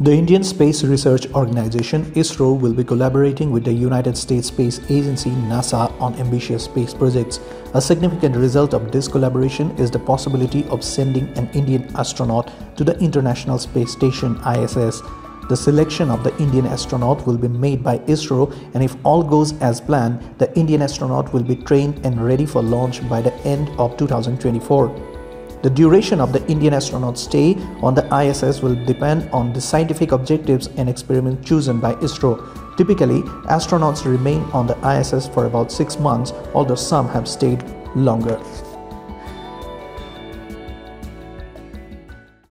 The Indian Space Research Organization ISRO will be collaborating with the United States Space Agency NASA on ambitious space projects. A significant result of this collaboration is the possibility of sending an Indian astronaut to the International Space Station ISS. The selection of the Indian astronaut will be made by ISRO and if all goes as planned, the Indian astronaut will be trained and ready for launch by the end of 2024. The duration of the Indian astronaut's stay on the ISS will depend on the scientific objectives and experiments chosen by ISRO. Typically, astronauts remain on the ISS for about six months, although some have stayed longer.